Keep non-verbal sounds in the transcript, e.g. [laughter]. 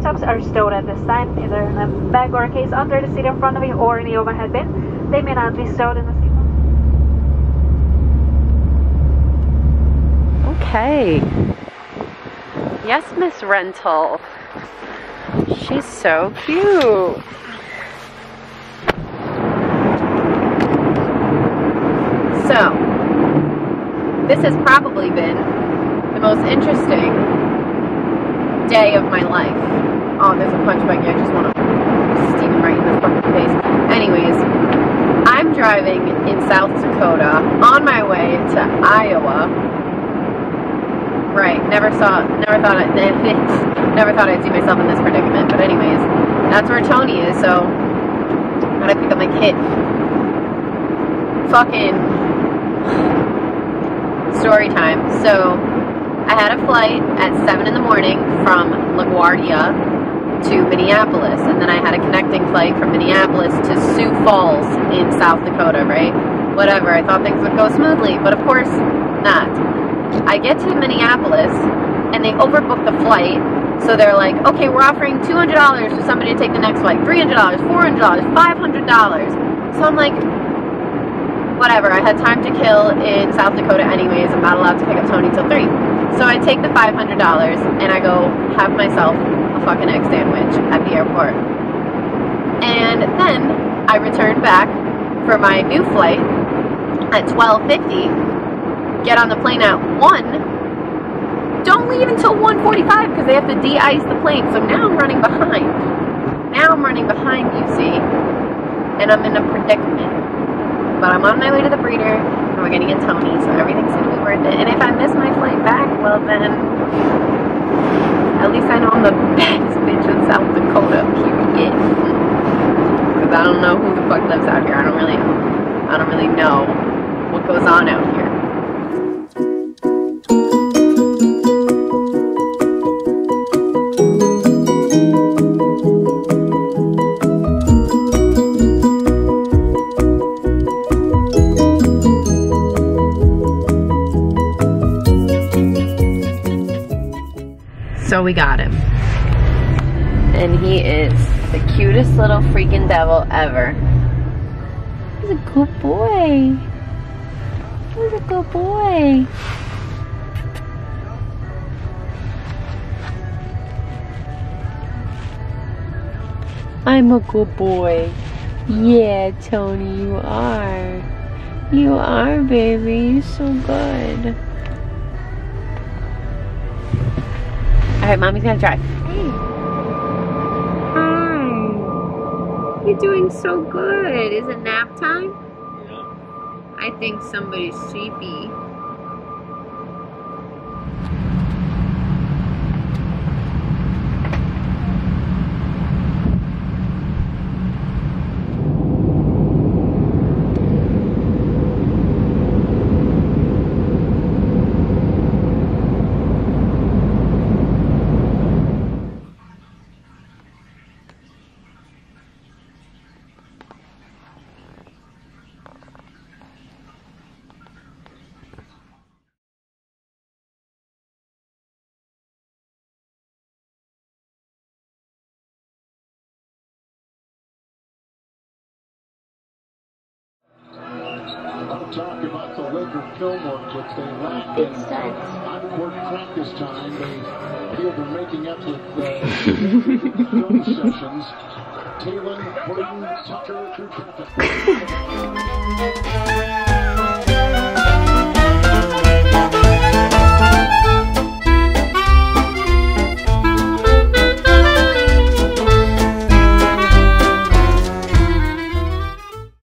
laptops are stored at this time, either in a bag or a case under the seat in front of you or in the overhead bin. They may not be stored in the seat. Okay. Yes, Miss Rental. She's so cute. So, this has probably been the most interesting day of my life. Oh, there's a punch buggy. I just want to steam right in the fucking face. Anyways, I'm driving in South Dakota on my way to Iowa. Right, never saw, never thought, I, [laughs] never thought I'd see myself in this predicament. But anyways, that's where Tony is. So, gotta pick up my kid. Fucking story time. So, I had a flight at 7 in the morning from LaGuardia to Minneapolis, and then I had a connecting flight from Minneapolis to Sioux Falls in South Dakota, right? Whatever, I thought things would go smoothly, but of course not. I get to Minneapolis, and they overbook the flight, so they're like, okay, we're offering $200 for somebody to take the next flight, $300, $400, $500. So I'm like, whatever, I had time to kill in South Dakota anyways. I'm not allowed to pick up Tony till 3. So I take the $500 and I go have myself a fucking egg sandwich at the airport. And then I return back for my new flight at 12.50, get on the plane at 1, don't leave until 1.45 because they have to de-ice the plane. So now I'm running behind. Now I'm running behind, you see. And I'm in a predicament. But I'm on my way to the breeder, and we're gonna get Tony, so everything's gonna be worth it. And if I miss my flight back, well then, at least I know I'm the [laughs] best bitch in South Dakota, period. Because I don't know who the fuck lives out here. I don't really, I don't really know what goes on out here. So we got him. And he is the cutest little freaking devil ever. He's a good boy. He's a good boy. I'm a good boy. Yeah, Tony, you are. You are, baby. You're so good. Alright, mommy's gonna drive. Hey. Hi. You're doing so good. Is it nap time? Yeah. I think somebody's sleepy. Talk about the Laker film work, which they lacked in on-court practice time. They feel they're making up with uh, [laughs] film sessions. Taylor, Braden, Tucker, through traffic.